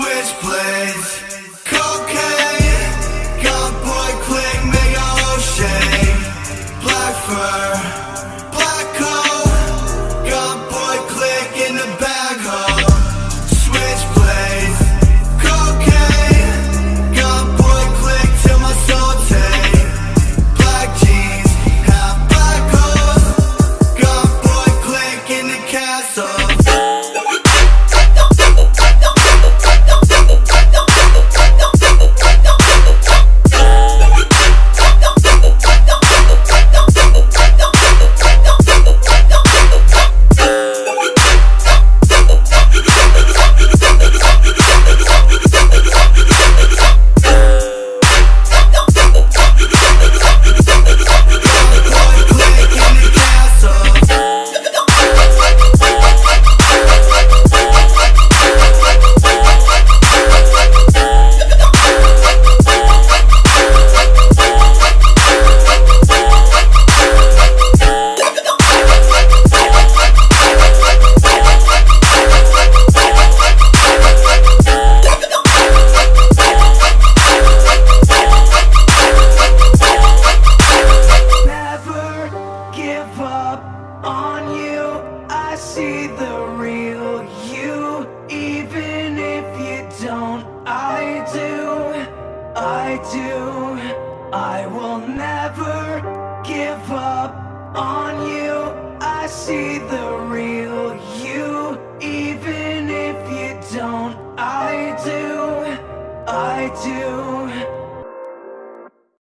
switchblades Cocaine Got boy cling, mega shake. Black fur Black coat Got boy click in the bag hole. Switchblades Cocaine Got boy click till my soul take. Black jeans Half black holes. Got boy click in the castle. On you. I see the real you, even if you don't. I do, I do. I will never give up on you. I see the real you, even if you don't. I do, I do.